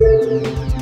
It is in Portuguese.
Música